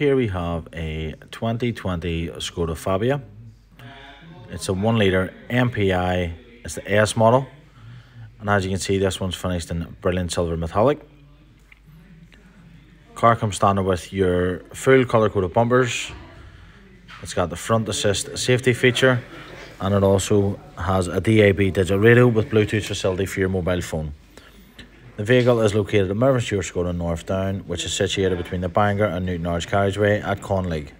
Here we have a 2020 Skoda Fabia. It's a 1 litre MPI, it's the S model. And as you can see, this one's finished in brilliant silver metallic. Car comes standard with your full colour coded bumpers. It's got the front assist safety feature and it also has a DAB digital radio with Bluetooth facility for your mobile phone. The vehicle is located at Mervyn Stewart in North Down, which is situated between the Bangor and Newtownards carriageway at Conlig.